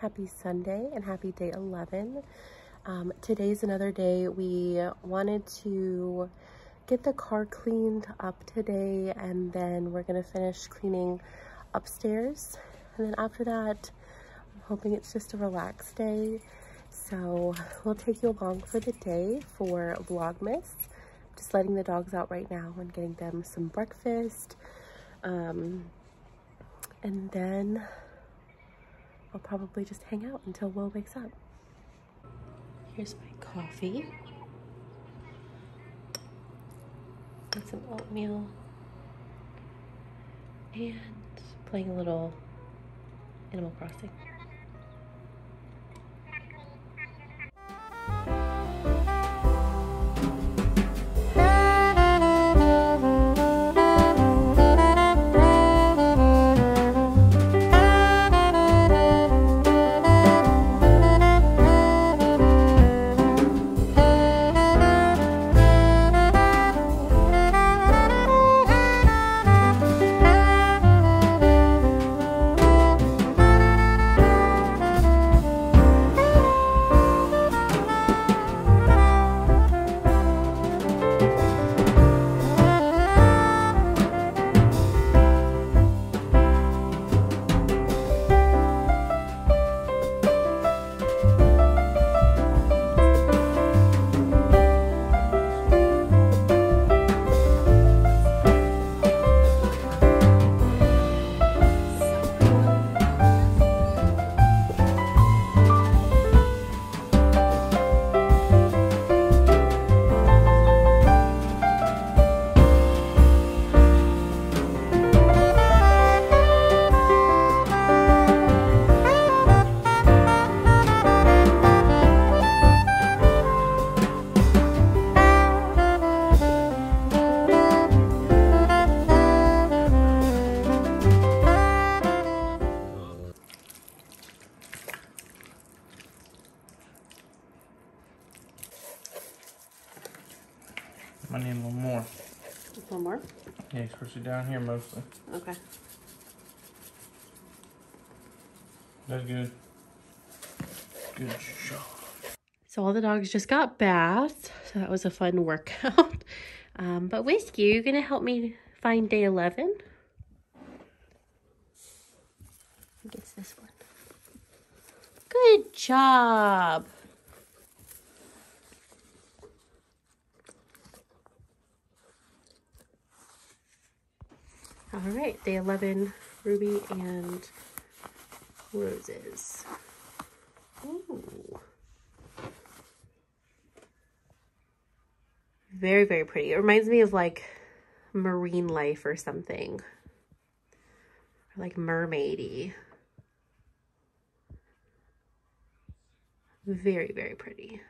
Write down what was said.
happy Sunday and happy day 11. Um, today's another day we wanted to get the car cleaned up today and then we're gonna finish cleaning upstairs. And then after that, I'm hoping it's just a relaxed day. So we'll take you along for the day for Vlogmas. Just letting the dogs out right now and getting them some breakfast. Um, and then I'll probably just hang out until Will wakes up. Here's my coffee. And some oatmeal. And playing a little Animal Crossing. I need a little more. One more? Yeah, especially down here mostly. Okay. That's good. Good job. So all the dogs just got baths, so that was a fun workout. um, but Whiskey, you gonna help me find day 11? I guess this one. Good job. All right, day 11, Ruby and Roses. Ooh. Very, very pretty. It reminds me of like marine life or something. Or like mermaidy. Very, very pretty.